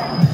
you.